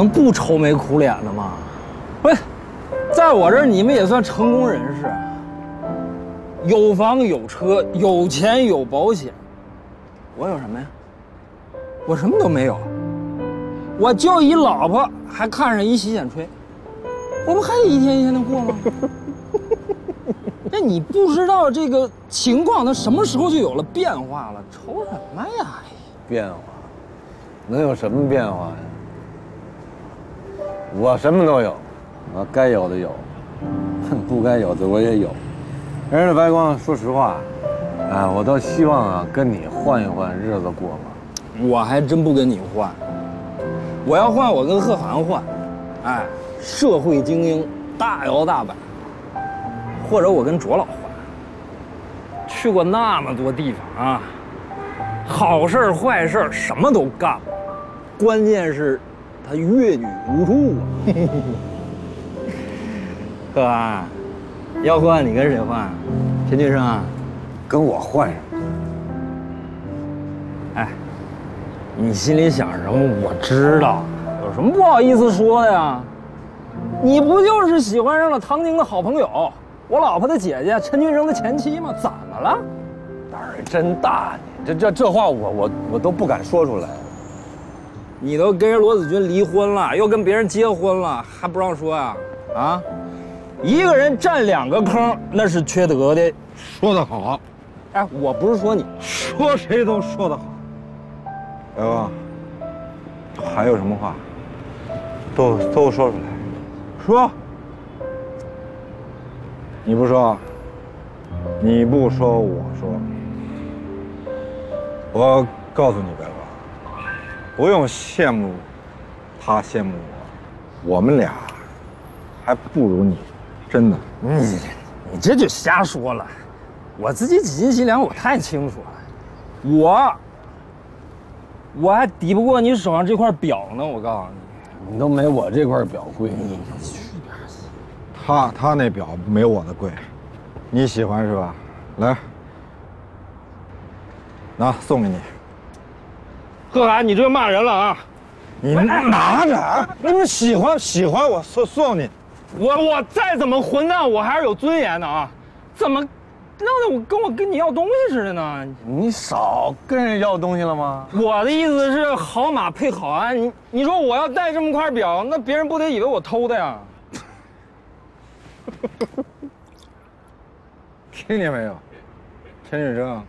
能不愁眉苦脸的吗？不是，在我这儿你们也算成功人士，有房有车，有钱有保险。我有什么呀？我什么都没有。我就一老婆，还看上一洗剪吹，我不还得一天一天的过吗？那你不知道这个情况，它什么时候就有了变化了？愁什么呀？变化，能有什么变化呀？我什么都有，我该有的有，不该有的我也有。人家白光，说实话，啊，我倒希望啊跟你换一换日子过嘛。我还真不跟你换，我要换，我跟贺涵换，哎，社会精英，大摇大摆。或者我跟卓老换，去过那么多地方啊，好事坏事什么都干过，关键是，他阅女无数啊。哥，要换你跟谁换？陈俊生，跟我换上。哎，你心里想什么我知道，有什么不好意思说的呀？你不就是喜欢上了唐晶的好朋友？我老婆的姐姐陈俊生的前妻吗？怎么了？胆儿真大，你这这这话我我我都不敢说出来。你都跟人罗子君离婚了，又跟别人结婚了，还不让说呀？啊，一个人占两个坑，那是缺德的。说得好，哎，我不是说你，说谁都说得好。白光，还有什么话，都都说出来，说。你不说，你不说，我说。我告诉你，白光，不用羡慕他，羡慕我，我们俩还不如你，真的。你你这就瞎说了，我自己几斤几两，我太清楚了。我我还抵不过你手上这块表呢，我告诉你，你都没我这块表贵。你去边去他他那表没我的贵，你喜欢是吧？来，拿送给你。贺涵，你这骂人了啊！你拿着，你喜欢喜欢我送送你。我我再怎么混蛋，我还是有尊严的啊！怎么弄得我跟我跟你要东西似的呢？你少跟人要东西了吗？我的意思是好马配好鞍。你你说我要戴这么块表，那别人不得以为我偷的呀？听见没有，陈俊生？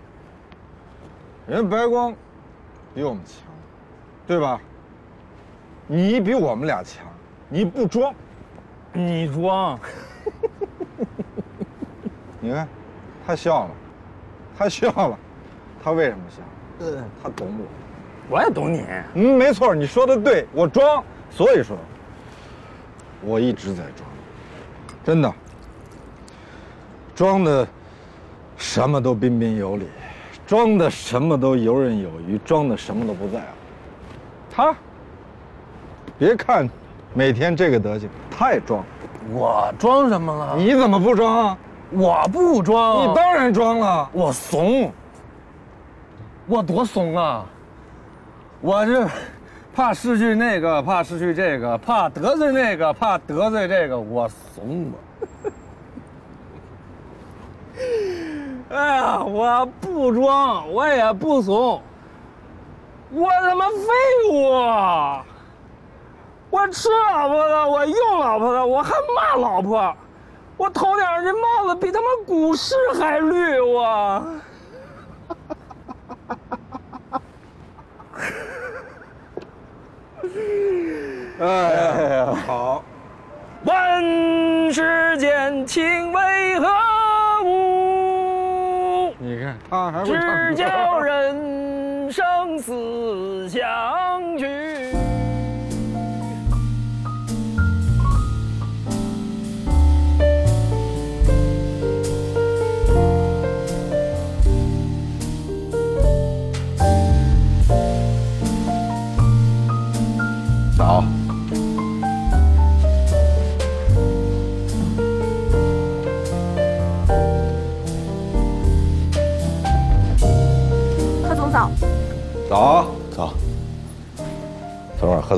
人白光比我们强，对吧？你比我们俩强，你不装，你装。你看，他笑了，他笑了，他为什么笑？呃，他懂我，我也懂你。嗯，没错，你说的对，我装，所以说，我一直在装。真的，装的什么都彬彬有礼，装的什么都游刃有余，装的什么都不在乎。他，别看每天这个德行，他也装。我装什么了？你怎么不装啊？我不装。你当然装了。我怂。我多怂啊！我是。怕失去那个，怕失去这个，怕得罪那个，怕得罪这个，我怂吗？哎呀，我不装，我也不怂，我他妈废物！我吃老婆的，我用老婆的，我还骂老婆，我头顶上这帽子比他妈股市还绿，我。哎呀，好！问世间情为何物？你看他还会唱只叫人生死相许。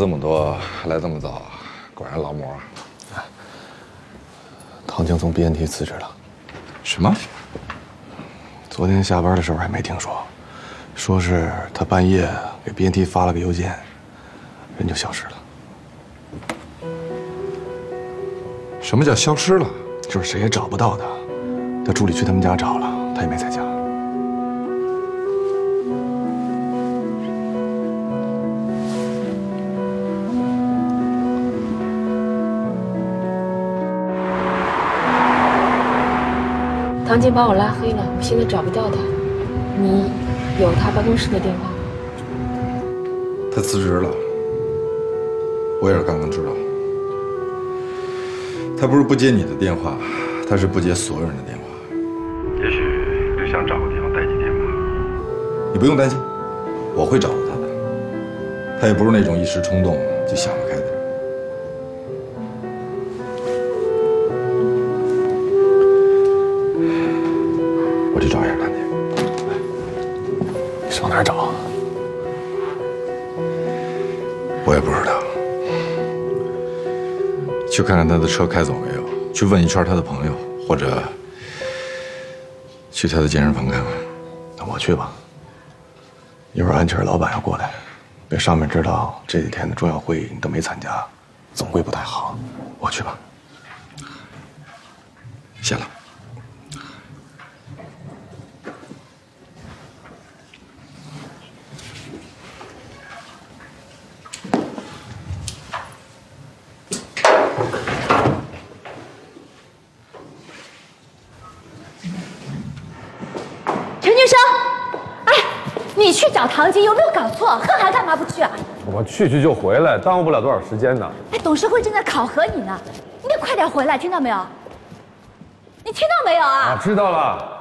这么多，还来这么早，果然劳模。唐晶从 BNT 辞职了。什么？昨天下班的时候还没听说，说是他半夜给 BNT 发了个邮件，人就消失了。什么叫消失了？就是谁也找不到他。他助理去他们家找了，他也没在家。唐静把我拉黑了，我现在找不到他。你有他办公室的电话吗？他辞职了，我也是刚刚知道。他不是不接你的电话，他是不接所有人的电话。也许就想找个地方待几天吧。你不用担心，我会找到他的。他也不是那种一时冲动就想不开的人。去看看他的车开走没有，去问一圈他的朋友，或者去他的健身房看看。那我去吧。一会儿安琪儿老板要过来，被上面知道这几天的重要会议你都没参加，总归不太好。我去吧。谢了。陈俊生，哎，唐晶有没有搞错？贺涵干嘛不去啊？我去去就回来，耽误不了多少时间呢。哎，董事会正在考核你呢，你得快点回来，听到没有？你听到没有啊？啊，知道了。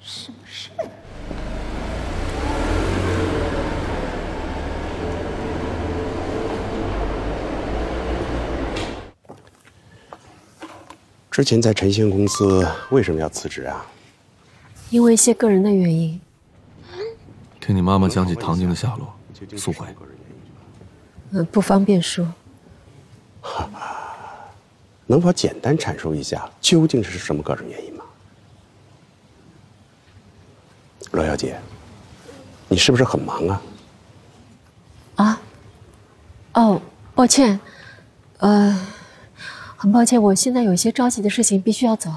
什么事？之前在晨星公司为什么要辞职啊？因为一些个人的原因。听你妈妈讲起唐晶的下落，速回。嗯，不方便说。能否简单阐述一下究竟是什么个人原因吗？罗小姐，你是不是很忙啊？啊？哦，抱歉，呃，很抱歉，我现在有一些着急的事情，必须要走，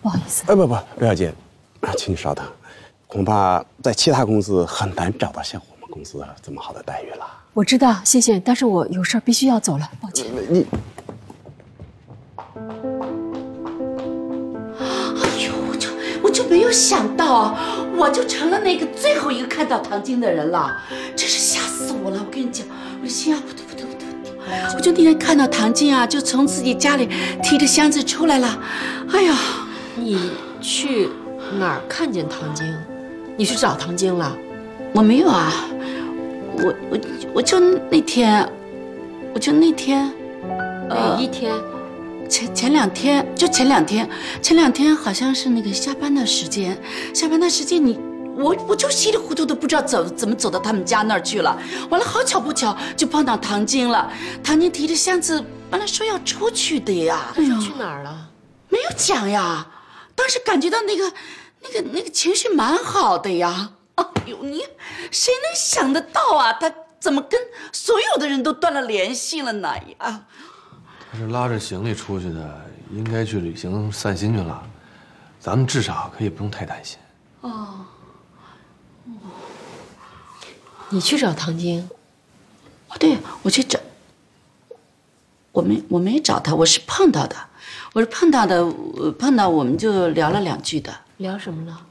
不好意思。哎，不不，罗小姐，啊，请你稍等，恐怕在其他公司很难找到像我们公司这么好的待遇了。我知道，谢谢，但是我有事儿必须要走了，抱歉。你哎呦，我就我就没有想到，我就成了那个最后一个看到唐晶的人了，真是吓死我了！我跟你讲，我的心啊扑通扑通扑通扑通。我就那天看到唐晶啊，就从自己家里提着箱子出来了，哎呀，你去哪儿看见唐晶？你去找唐晶了？我没有啊，我我我就那天，我就那天，哪一天？前前两天，就前两天，前两天好像是那个下班的时间，下班的时间你我我就稀里糊涂的不知道走怎么走到他们家那儿去了，完了好巧不巧就碰到唐晶了，唐晶提着箱子，完了说要出去的呀，去哪儿了？没有讲呀，当时感觉到那个那个那个情绪蛮好的呀，哎呦你谁能想得到啊，他怎么跟所有的人都断了联系了呢呀？他是拉着行李出去的，应该去旅行散心去了。咱们至少可以不用太担心。哦。你去找唐晶？哦，对，我去找。我没，我没找他，我是碰到的，我是碰到的，碰到我们就聊了两句的。聊什么了？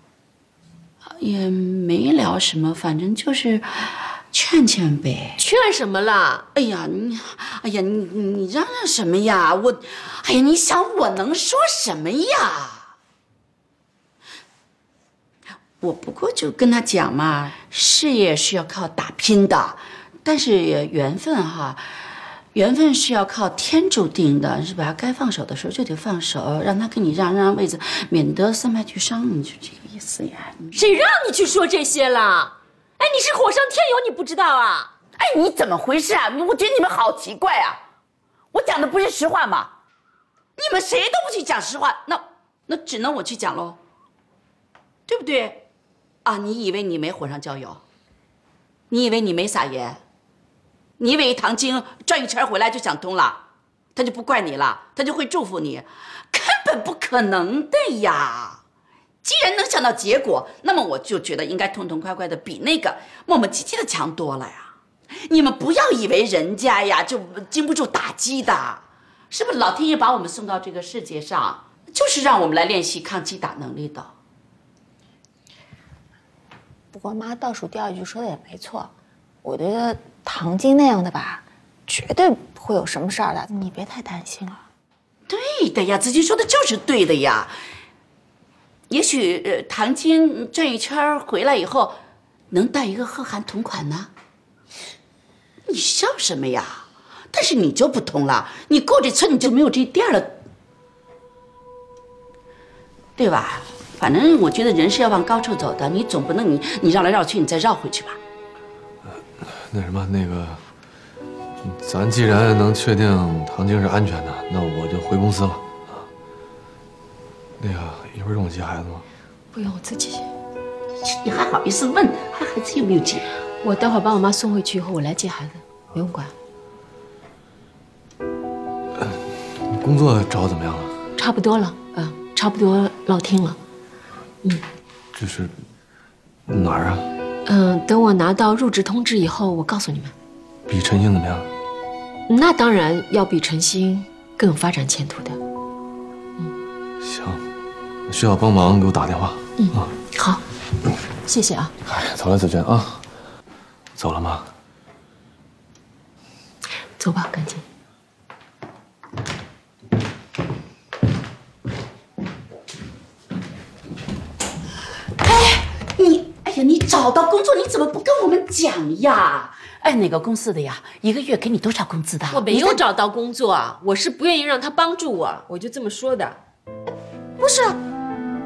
也没聊什么，反正就是劝劝呗。劝什么啦？哎呀，你，哎呀，你你嚷嚷什么呀？我，哎呀，你想我能说什么呀？我不过就跟他讲嘛，事业是要靠打拼的，但是缘分哈，缘分是要靠天注定的，是吧？该放手的时候就得放手，让他给你让让位子，免得三败俱伤，你就这个意思呀。谁让你去说这些了？哎，你是火上添油，你不知道啊？哎，你怎么回事啊？我觉得你们好奇怪啊！我讲的不是实话吗？你们谁都不去讲实话，那那只能我去讲喽，对不对？啊，你以为你没火上浇油？你以为你没撒盐？你以为唐晶转一圈回来就想通了，他就不怪你了，他就会祝福你？根本不可能的呀！既然能想到结果，那么我就觉得应该痛痛快快的，比那个磨磨唧唧的强多了呀！你们不要以为人家呀就经不住打击的，是不是？老天爷把我们送到这个世界上，就是让我们来练习抗击打能力的。不过妈倒数第二句说的也没错，我觉得唐晶那样的吧，绝对不会有什么事儿的，你别太担心了。对的呀，子君说的就是对的呀。也许呃，唐晶转一圈回来以后，能带一个贺涵同款呢。你笑什么呀？但是你就不同了，你过这村你就没有这店了，对吧？反正我觉得人是要往高处走的，你总不能你你绕来绕去，你再绕回去吧。那什么，那个，咱既然能确定唐晶是安全的，那我就回公司了啊。那个，一会儿让我接孩子吗？不用，我自己。你还好意思问？还孩子有没有接？我待会儿把我妈送回去以后，我来接孩子，不用管。工作找的怎么样了？差不多了，嗯，差不多落听了。嗯，这是哪儿啊？嗯，等我拿到入职通知以后，我告诉你们。比陈星怎么样？那当然要比陈星更有发展前途的。嗯行，需要帮忙给我打电话。嗯，好，谢谢啊。哎，走了，子娟啊。走了吗？走吧，赶紧。哎，你，哎呀，你找到工作你怎么不跟我们讲呀？哎，哪个公司的呀？一个月给你多少工资的？我没有找到工作，我是不愿意让他帮助我，我就这么说的。不是，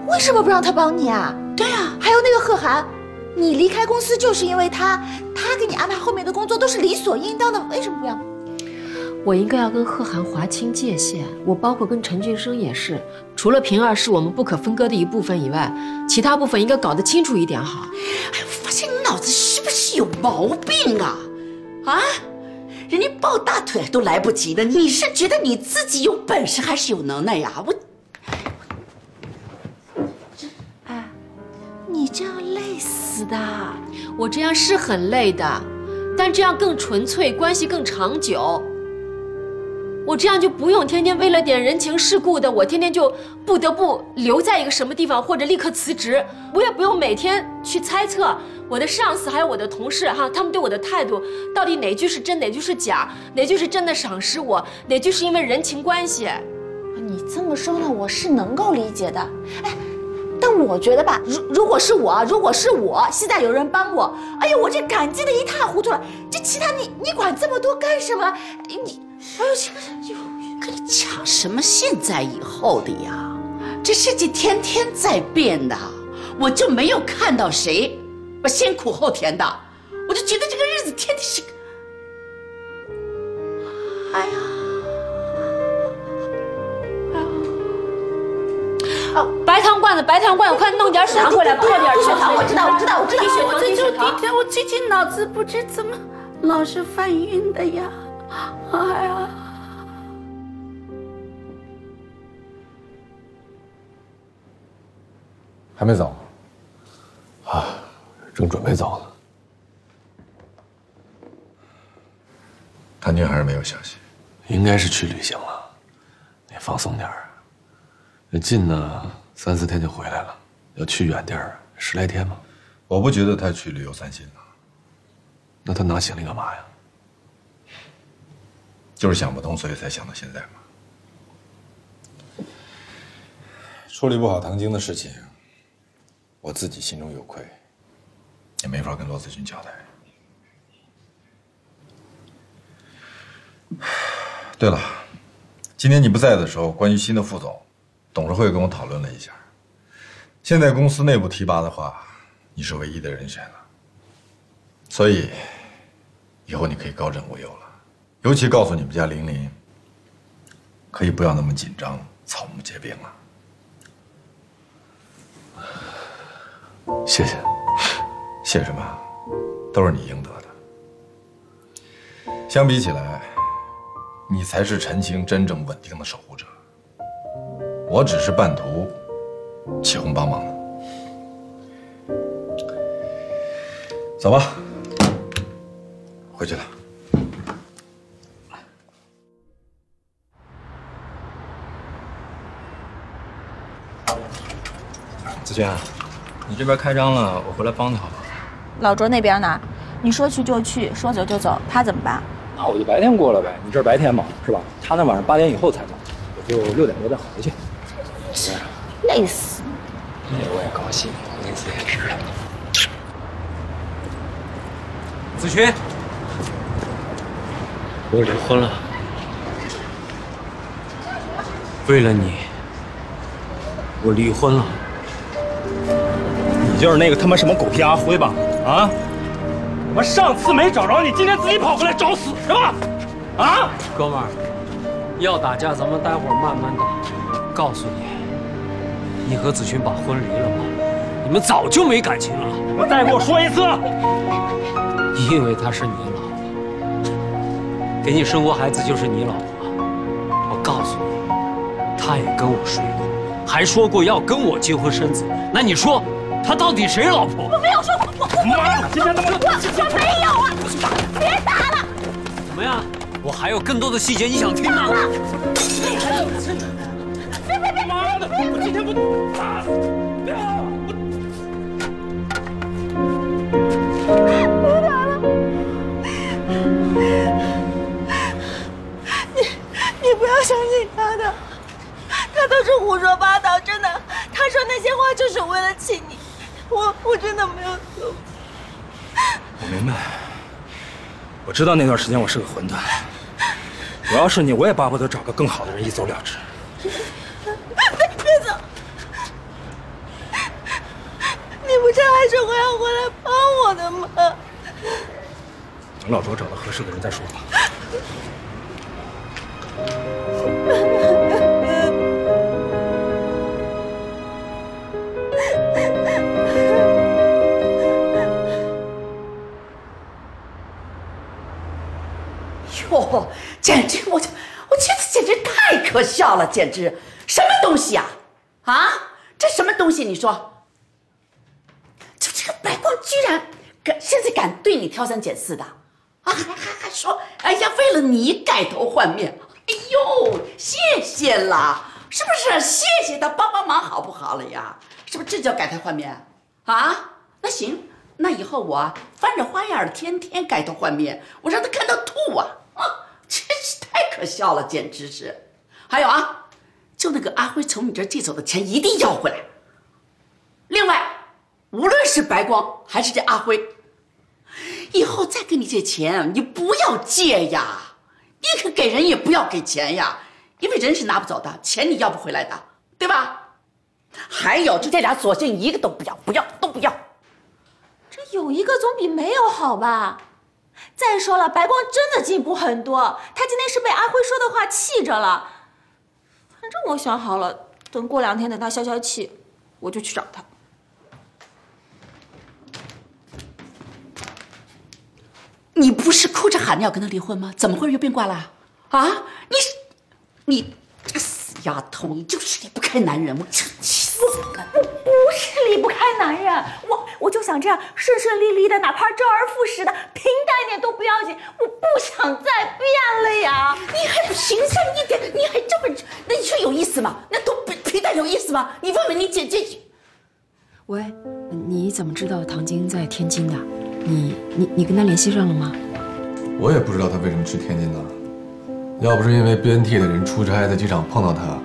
为什么不让他帮你啊？对啊，还有那个贺涵。你离开公司就是因为他，他给你安排后面的工作都是理所应当的，为什么不要？我应该要跟贺涵划清界限。我包括跟陈俊生也是，除了平儿是我们不可分割的一部分以外，其他部分应该搞得清楚一点好。哎，我发现你脑子是不是有毛病啊？啊，人家抱大腿都来不及的，你是觉得你自己有本事还是有能耐呀？我。你这样累死的，我这样是很累的，但这样更纯粹，关系更长久。我这样就不用天天为了点人情世故的，我天天就不得不留在一个什么地方，或者立刻辞职。我也不用每天去猜测我的上司还有我的同事哈，他们对我的态度到底哪句是真，哪句是假，哪句是真的赏识我，哪句是因为人情关系。你这么说呢，我是能够理解的。哎。我觉得吧，如如果是我，如果是我，现在有人帮我，哎呀，我这感激的一塌糊涂了。这其他你你管这么多干什么？你，哎呦，这个，跟你抢什么现在以后的呀？这世界天天在变的，我就没有看到谁，我先苦后甜的，我就觉得这个日子天天是，哎呀。白糖罐子，白糖罐子，快弄点水回来，泡点血糖。我知道，我知道，我知道。我最近第一天，我最近脑子不知怎么老是犯晕的呀！哎呀，还没走啊？正准备走呢。谭军还是没有消息，应该是去旅行了。你放松点儿。那近呢，三四天就回来了；要去远地儿，十来天吗？我不觉得他去旅游散心了。那他拿行李干嘛呀？就是想不通，所以才想到现在嘛。处理不好唐晶的事情，我自己心中有愧，也没法跟罗子君交代。对了，今天你不在的时候，关于新的副总。董事会跟我讨论了一下，现在公司内部提拔的话，你是唯一的人选了。所以，以后你可以高枕无忧了。尤其告诉你们家玲玲，可以不要那么紧张，草木皆兵了。谢谢。谢什么？都是你应得的。相比起来，你才是陈情真正稳定的守护者。我只是半途起哄帮忙的。走吧，回去了。子轩，你这边开张了，我回来帮你好吧？老卓那边呢？你说去就去，说走就走，他怎么办？那我就白天过来呗。你这儿白天嘛，是吧？他那晚上八点以后才走，我就六点多再回去。累死！那我也高兴，公司也值了。子群，我离婚了。为了你，我离婚了。你就是那个他妈什么狗屁阿辉吧？啊！我上次没找着你，今天自己跑过来找死是吧？啊！哥们儿，要打架咱们待会儿慢慢打。告诉你，你和子勋把婚离了吗，你们早就没感情了。我再给我说一次。因为她是你老婆，给你生过孩子就是你老婆。我告诉你，她也跟我睡过，还说过要跟我结婚生子。那你说，她到底谁老婆？我没有说，我我没有，我我没有啊！别打了！怎么样？我还有更多的细节，你想听吗？我今天不打死你！别打了！你你不要相信他的，他都是胡说八道，真的。他说那些话就是为了气你，我我真的没有错。我明白，我知道那段时间我是个混蛋。我要是你，我也巴不得找个更好的人一走了之。别别走！你不是还说过要回来帮我的吗？等老卓找到合适的人再说吧。哟，简直我就我觉得简直太可笑了，简直什么东西、啊？啊，这什么东西？你说，居然敢现在敢对你挑三拣四的，啊，还还还说，哎呀，为了你改头换面，哎呦，谢谢啦，是不是？谢谢他帮帮忙好不好了呀？是不是这叫改头换面啊？那行，那以后我翻着花样的天天改头换面，我让他看到吐啊！啊，真是太可笑了，简直是。还有啊，就那个阿辉从你这儿借走的钱一定要回来。另外，无论是白光还是这阿辉，以后再跟你借钱，你不要借呀，你可给人也不要给钱呀，因为人是拿不走的，钱你要不回来的，对吧？还有，就这俩，索性一个都不要，不要，都不要。这有一个总比没有好吧？再说了，白光真的进步很多，他今天是被阿辉说的话气着了。反正我想好了，等过两天等他消消气，我就去找他。你不是哭着喊着要跟他离婚吗？怎么会又变卦了？啊，你是你这个死丫头，你就是离不开男人，我真气死了！我不是离不开男人，我我就想这样顺顺利利的，哪怕周而复始的，平淡一点都不要紧。我不想再变了呀！你还不平淡一点？你还这么……那你说有意思吗？那都平平淡有意思吗？你问问你姐姐。喂，你怎么知道唐晶在天津的？你你你跟他联系上了吗？我也不知道他为什么去天津呢。要不是因为 BNT 的人出差在机场碰到他，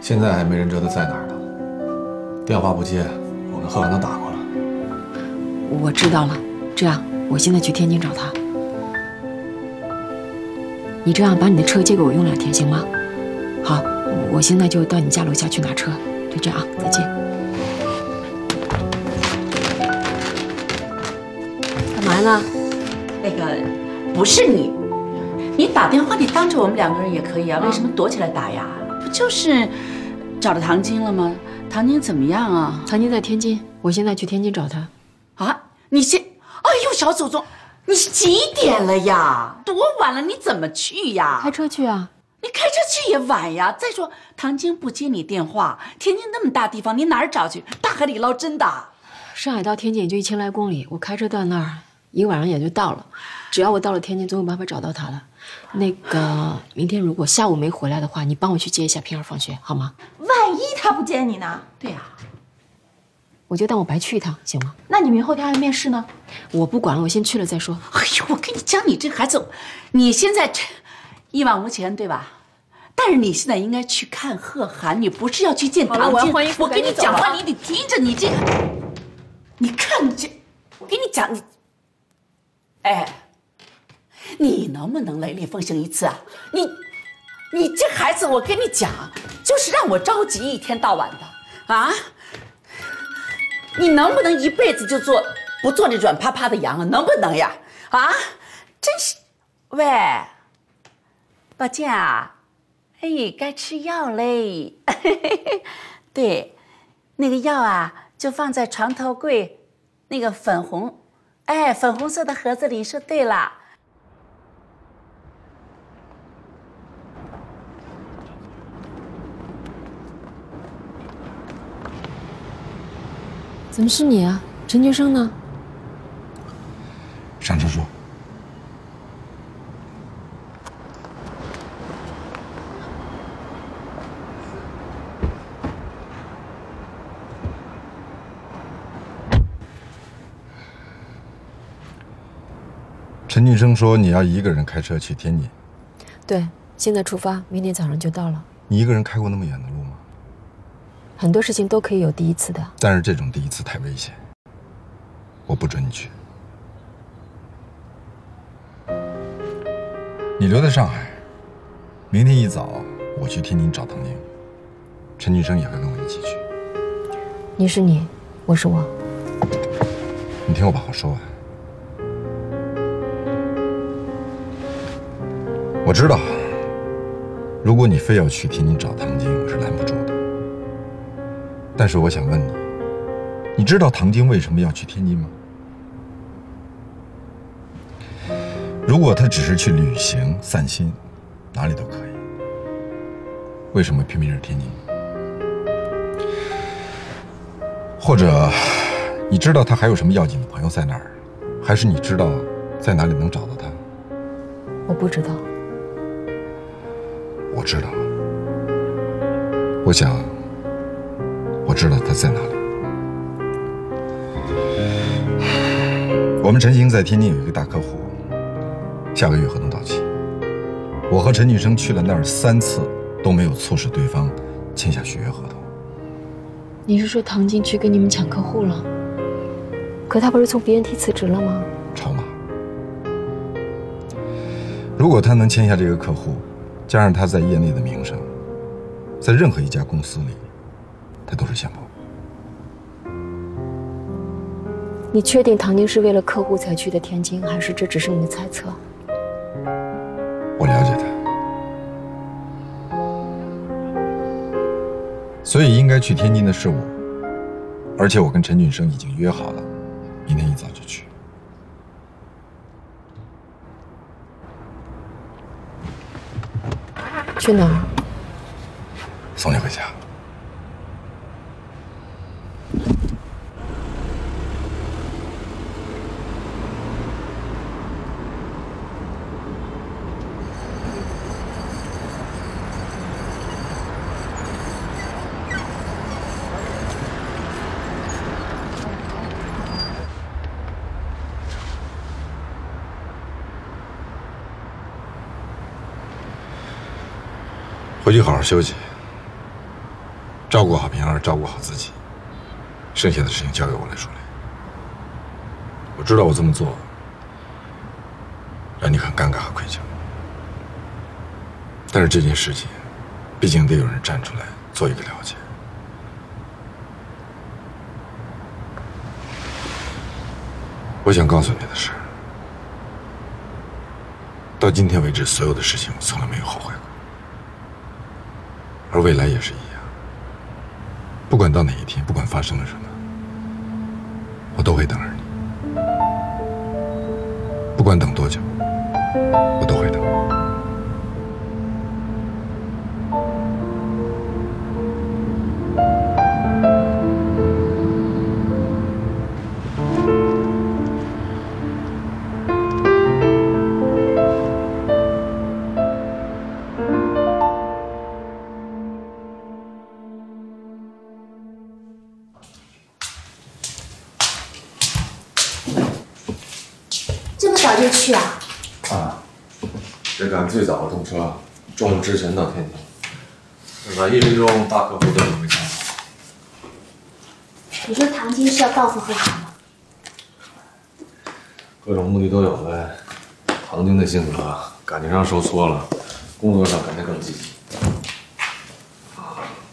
现在还没人知道他在哪儿呢。电话不接，我跟贺涵都打过了。我知道了，这样我现在去天津找他。你这样把你的车借给我用两天行吗？好，我现在就到你家楼下去拿车。就这样啊，再见。呢？那个不是你，你打电话你当着我们两个人也可以啊，为什么躲起来打呀？不就是找到唐晶了吗？唐晶怎么样啊？唐晶在天津，我现在去天津找她。啊，你先，哎呦，小祖宗，你几点了呀？多晚了，你怎么去呀？开车去啊。你开车去也晚呀。再说唐晶不接你电话，天津那么大地方，你哪儿找去？大海里捞针的。上海到天津也就一千来公里，我开车到那儿一个晚上也就到了。只要我到了天津，总有办法找到他的。那个明天如果下午没回来的话，你帮我去接一下平儿放学好吗？万一他不接你呢？对呀，我就当我白去一趟，行吗？那你明后天还要面试呢？我不管了，我先去了再说。哎呦，我跟你讲，你这孩子，你现在一往无前，对吧？但是你现在应该去看贺涵，你不是要去见唐晶。我要换衣服，我跟你讲话，你得听着，你这个，你看你这，我跟你讲你，哎，你能不能雷厉风行一次啊？你，你这孩子，我跟你讲，就是让我着急一天到晚的啊！你能不能一辈子就做不做这软趴趴的羊啊？能不能呀？啊，真是，喂，宝健啊。哎，该吃药嘞。对，那个药啊，就放在床头柜那个粉红，哎，粉红色的盒子里。说对了。怎么是你啊？陈俊生呢？上车说。陈俊生说：“你要一个人开车去天津。”“对，现在出发，明天早上就到了。”“你一个人开过那么远的路吗？”“很多事情都可以有第一次的。”“但是这种第一次太危险，我不准你去。你留在上海，明天一早我去天津找唐宁，陈俊生也会跟我一起去。”“你是你，我是我。”“你听我把话说完。”我知道，如果你非要去天津找唐晶，我是拦不住的。但是我想问你，你知道唐晶为什么要去天津吗？如果她只是去旅行散心，哪里都可以。为什么偏偏是天津？或者，你知道她还有什么要紧的朋友在哪儿？还是你知道在哪里能找到她？我不知道。我知道，我想，我知道他在哪里。我们陈星在天津有一个大客户，下个月合同到期。我和陈俊生去了那儿三次，都没有促使对方签下续约合同。你是说唐晶去跟你们抢客户了？可他不是从 BNT 辞职了吗？筹码。如果他能签下这个客户。加上他在业内的名声，在任何一家公司里，他都是相扑。你确定唐宁是为了客户才去的天津，还是这只是你的猜测？我了解他，所以应该去天津的是我，而且我跟陈俊生已经约好了，明天一早就去。去哪儿？送你回家。回去好好休息，照顾好平儿，照顾好自己。剩下的事情交给我来处理。我知道我这么做让你很尴尬和愧疚，但是这件事情毕竟得有人站出来做一个了解。我想告诉你的是，到今天为止，所有的事情我从来没有后悔过，而未来也是一样。不管到哪一天，不管发生了什么，我都会等着你。不管等多久，我都会等。之前到天津。晚一分钟大客户都准备上。你说唐晶是要报复贺涵吗？各种目的都有呗。唐晶的性格，感情上受挫了，工作上肯定更积极。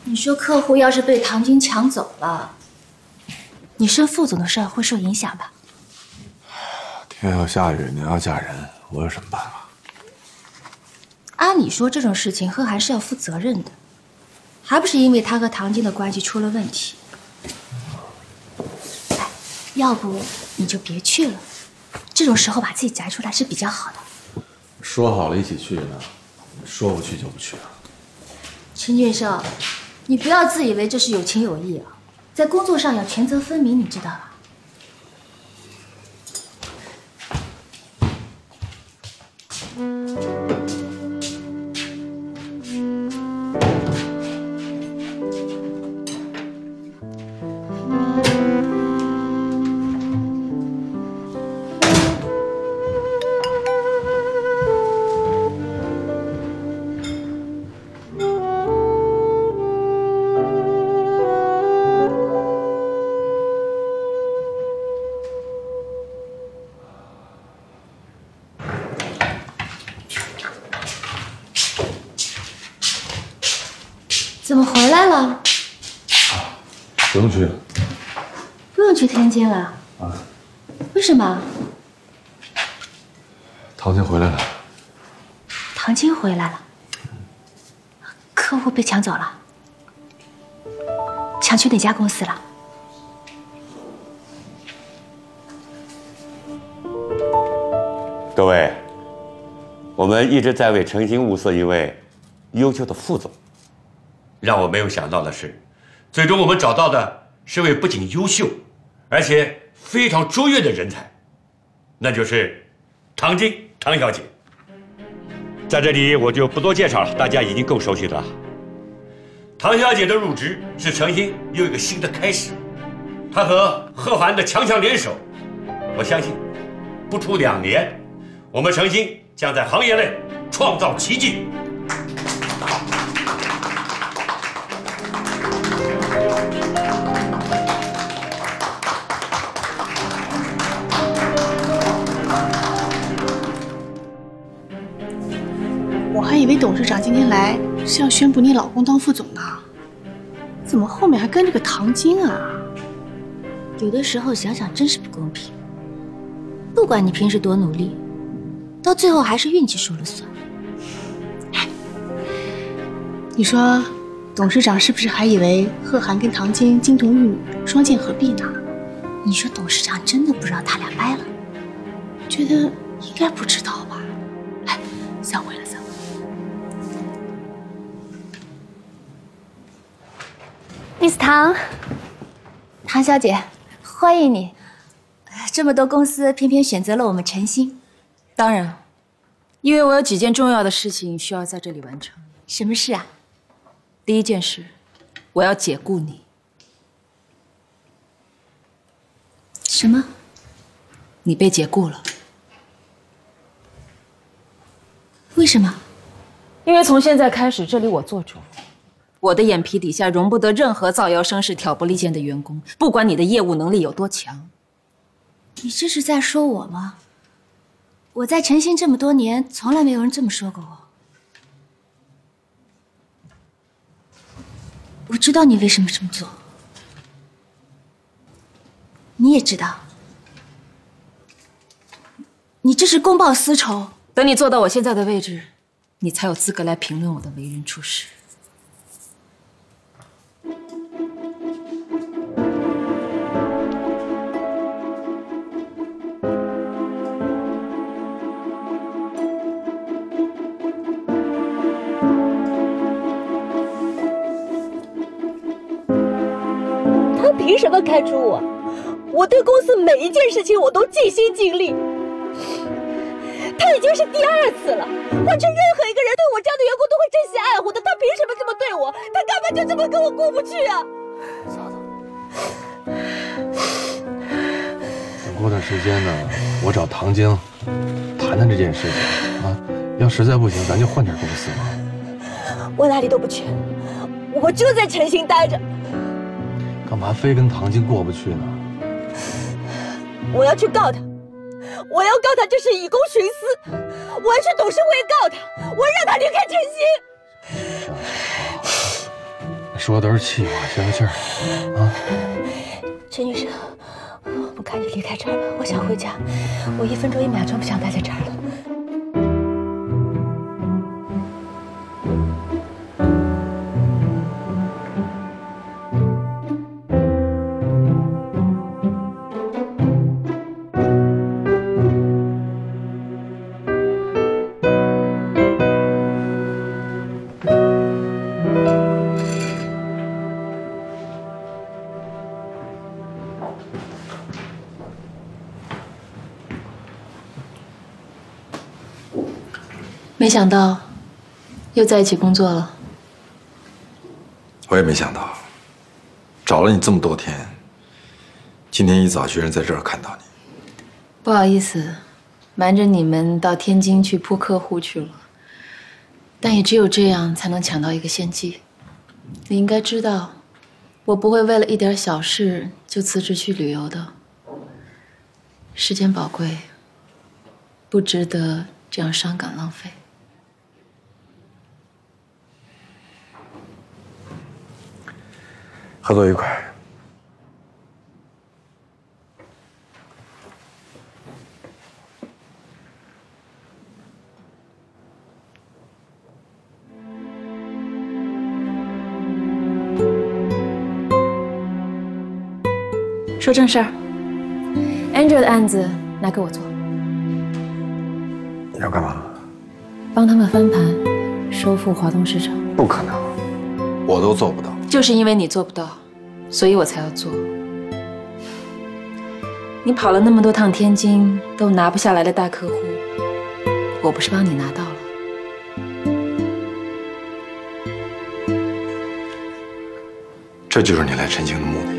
你说客户要是被唐晶抢走了，你升副总的事儿会受影响吧？天要下雨，娘要嫁人，我有什么办法？按理说这种事情贺涵是要负责任的，还不是因为他和唐晶的关系出了问题？哎，要不你就别去了，这种时候把自己摘出来是比较好的。说好了一起去呢，说不去就不去了。陈俊生，你不要自以为这是有情有义啊，在工作上要权责分明，你知道吧？怎么回来了？啊不用去了。不用去天津了？啊？为什么？唐晶回来了。唐晶回来了，客户被抢走了，抢去哪家公司了？各位，我们一直在为诚心物色一位优秀的副总。让我没有想到的是，最终我们找到的是位不仅优秀，而且非常卓越的人才，那就是唐晶唐小姐。在这里我就不多介绍了，大家已经够熟悉的了。唐小姐的入职是诚心又一个新的开始，她和贺涵的强强联手，我相信不出两年，我们诚心将在行业内创造奇迹。以为董事长今天来是要宣布你老公当副总呢，怎么后面还跟着个唐晶啊？有的时候想想真是不公平。不管你平时多努力，到最后还是运气说了算。你说，董事长是不是还以为贺涵跟唐晶金童玉女，双剑合璧呢？你说董事长真的不知道他俩掰了？觉得应该不知道 Miss 唐，唐小姐，欢迎你。这么多公司偏偏选择了我们晨星，当然，因为我有几件重要的事情需要在这里完成。什么事啊？第一件事，我要解雇你。什么？你被解雇了？为什么？因为从现在开始，这里我做主。我的眼皮底下容不得任何造谣生事、挑拨离间的员工，不管你的业务能力有多强。你这是在说我吗？我在晨星这么多年，从来没有人这么说过我。我知道你为什么这么做，你也知道，你这是公报私仇。等等你坐到我现在的位置，你才有资格来评论我的为人处事。开除我？我对公司每一件事情我都尽心尽力。他已经是第二次了，换成任何一个人对我这样的员工都会珍惜爱护的，他凭什么这么对我？他干嘛就这么跟我过不去啊？过段时间呢，我找唐晶谈谈这件事情啊。要实在不行，咱就换点公司吧。我哪里都不去，我就在诚心待着。干嘛非跟唐晶过不去呢？我要去告他，我要告他这是以公徇私，我要去董事会告他，我让他离开晨曦。说的都是气话，消消气儿啊。陈女士，我们赶紧离开这儿吧，我想回家，我一分钟一秒钟不想待在这儿了。想到，又在一起工作了。我也没想到，找了你这么多天，今天一早居然在这儿看到你。不好意思，瞒着你们到天津去扑客户去了。但也只有这样才能抢到一个先机。你应该知道，我不会为了一点小事就辞职去旅游的。时间宝贵，不值得这样伤感浪费。合作愉快。说正事儿，Angel 的案子拿给我做。你要干嘛？帮他们翻盘，收复华东市场。不可能，我都做不到。就是因为你做不到，所以我才要做。你跑了那么多趟天津，都拿不下来的大客户，我不是帮你拿到了。这就是你来陈情的目的。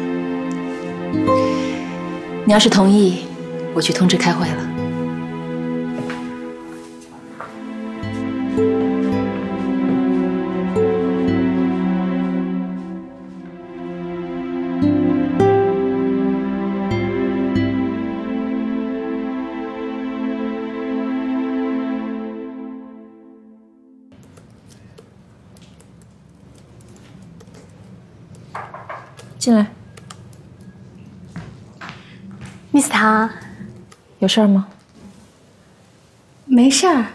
你要是同意，我去通知开会了。进来。Miss 唐，有事儿吗？没事儿。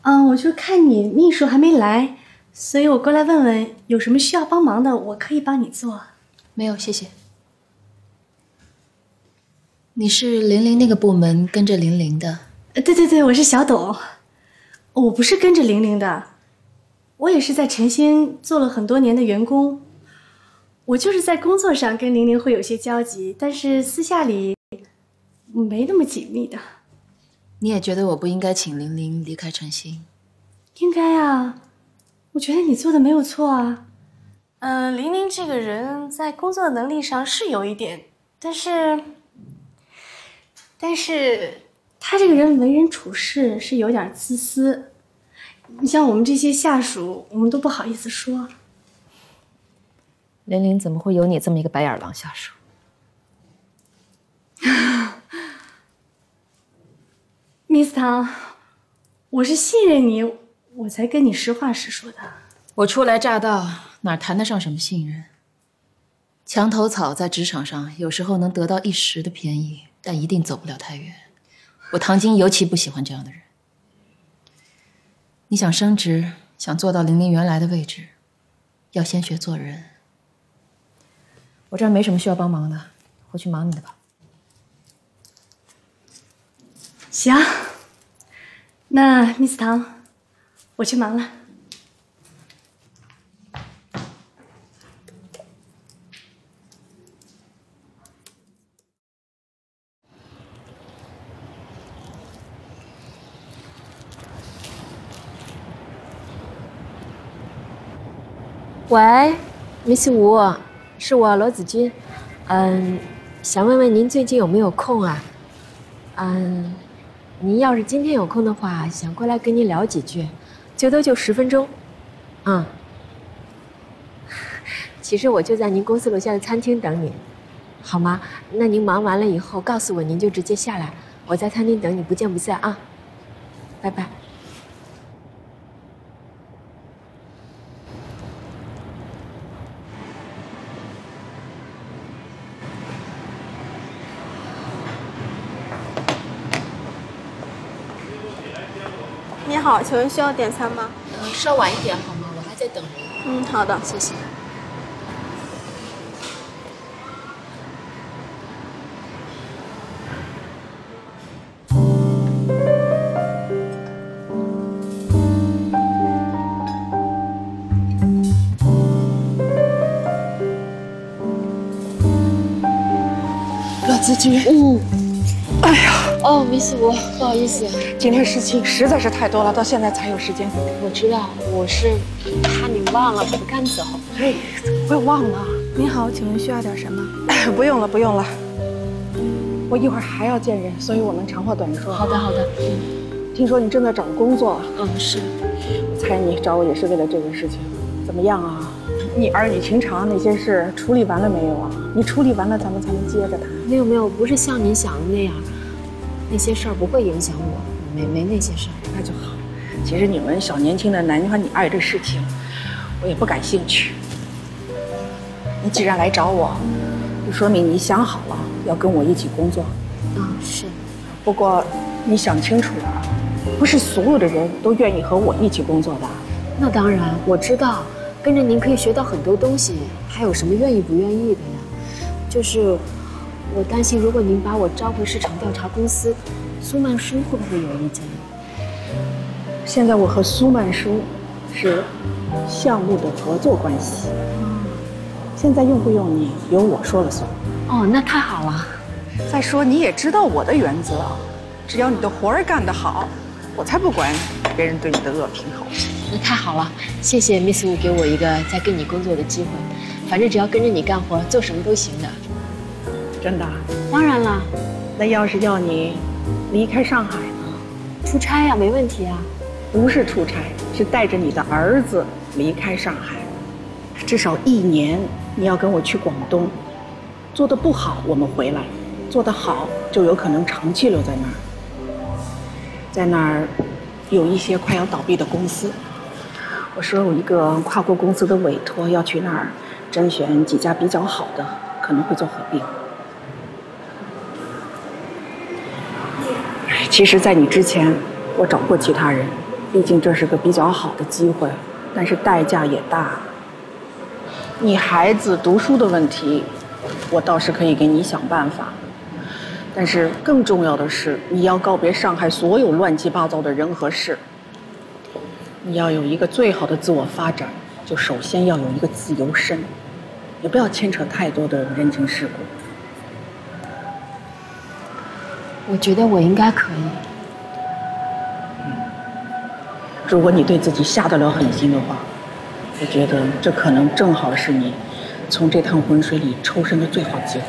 嗯，我就看你秘书还没来，所以我过来问问有什么需要帮忙的，我可以帮你做。没有，谢谢。你是玲玲那个部门跟着玲玲的？对对对，我是小董。我不是跟着玲玲的，我也是在晨星做了很多年的员工。我就是在工作上跟玲玲会有些交集，但是私下里没那么紧密的。你也觉得我不应该请玲玲离开晨星？应该啊，我觉得你做的没有错啊。嗯，玲玲这个人在工作能力上是有一点，但是，但是她这个人为人处事是有点自私。你像我们这些下属，我们都不好意思说。玲玲怎么会有你这么一个白眼狼下属？Miss 唐，我是信任你，我才跟你实话实说的。我初来乍到，哪谈得上什么信任？墙头草在职场上有时候能得到一时的便宜，但一定走不了太远。我唐晶尤其不喜欢这样的人。你想升职，想做到玲玲原来的位置，要先学做人。我这儿没什么需要帮忙的，回去忙你的吧。行，那 Miss 唐，我去忙了。喂，Miss 吴，是我罗子君，嗯，想问问您最近有没有空啊？嗯，您要是今天有空的话，想过来跟您聊几句，最多就十分钟。嗯，其实我就在您公司楼下的餐厅等你，好吗？那您忙完了以后告诉我，您就直接下来，我在餐厅等你，不见不散啊！拜拜。好，请问需要点餐吗？嗯，稍晚一点好吗？我还在等人。嗯，好的，谢谢。罗子君，嗯，哎呀，哦，Miss 吴，不好意思，今天事情实在是太多了，到现在才有时间。我知道，我是怕你忘了，不敢走。哎，不要忘了。您好，请问需要点什么？不用了，不用了。我一会儿还要见人，所以我们长话短说。好的，好的。听说你正在找工作？嗯，是。我猜你找我也是为了这个事情。怎么样啊？你儿女情长那些事处理完了没有啊？你处理完了，咱们才能接着谈。没有没有，不是像你想的那样，那些事儿不会影响我，没没那些事儿。那就好。其实你们小年轻的男欢女爱这事情，我也不感兴趣。你既然来找我，就说明你想好了要跟我一起工作。啊，是。不过你想清楚了，不是所有的人都愿意和我一起工作的。那当然，我知道，跟着您可以学到很多东西，还有什么愿意不愿意的呀？就是我担心，如果您把我召回市场调查公司，苏曼殊会不会有意见？现在我和苏曼殊是项目的合作关系。现在用不用你，由我说了算。哦，那太好了。再说你也知道我的原则，只要你的活儿干得好，我才不管别人对你的恶评好评。那太好了，谢谢 Miss Wu 给我一个再跟你工作的机会。反正只要跟着你干活，做什么都行的。真的？当然了。那要是要你离开上海呢？出差呀，没问题啊。不是出差，是带着你的儿子离开上海，至少一年。你要跟我去广东，做的不好我们回来，做得好就有可能长期留在那儿。在那儿有一些快要倒闭的公司，我说有一个跨国公司的委托要去那儿甄选几家比较好的，可能会做合并。其实，在你之前，我找过其他人，毕竟这是个比较好的机会，但是代价也大。你孩子读书的问题，我倒是可以给你想办法。但是更重要的是，你要告别上海所有乱七八糟的人和事。你要有一个最好的自我发展，就首先要有一个自由身，也不要牵扯太多的人情世故。我觉得我应该可以。如果你对自己下得了狠心的话。我觉得这可能正好是你从这趟浑水里抽身的最好机会。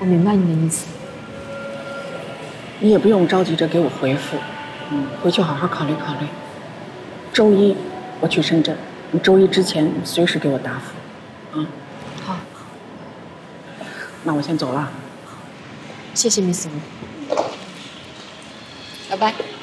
我明白你的意思。你也不用着急着给我回复，嗯，回去好好考虑考虑。周一我去深圳，你周一之前随时给我答复，啊。好。那我先走了。谢谢 Miss 吴。拜拜。